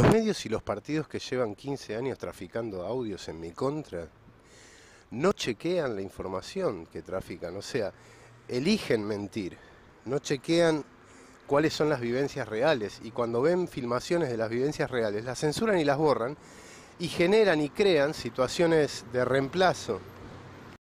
Los medios y los partidos que llevan 15 años traficando audios en mi contra no chequean la información que trafican, o sea, eligen mentir, no chequean cuáles son las vivencias reales y cuando ven filmaciones de las vivencias reales las censuran y las borran y generan y crean situaciones de reemplazo.